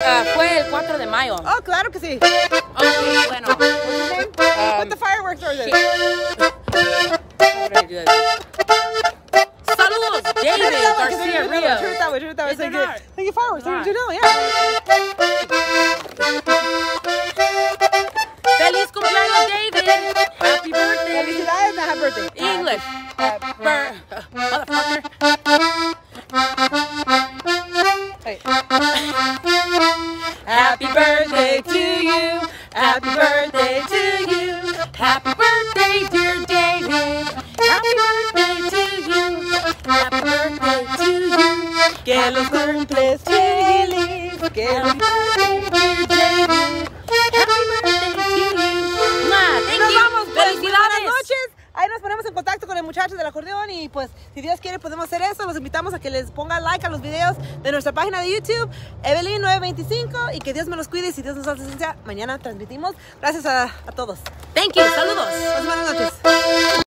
Ah, fue el 4 de mayo. Oh, claro que sí. Ok, bueno. What's his name? Um, Put the fireworks or sí. this. Saludos, David Garcia Shoot Rio. it that way, it that way. It good. not? Thank you, fireworks. Not. You know, yeah. Feliz cumpleaños, David. Happy birthday. Felicidades and happy birthday. English. Bur- motherfucker. Happy birthday to you. Happy birthday to you. Happy birthday, dear David. Happy birthday to you. Happy birthday to you. Que los cumples feliz. Que los contacto con el muchacho del acordeón y pues si Dios quiere podemos hacer eso. Los invitamos a que les pongan like a los videos de nuestra página de YouTube, Evelyn 925 y que Dios me los cuide y si Dios nos hace mañana transmitimos. Gracias a, todos. Thank you. Saludos.